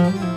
Mm-hmm.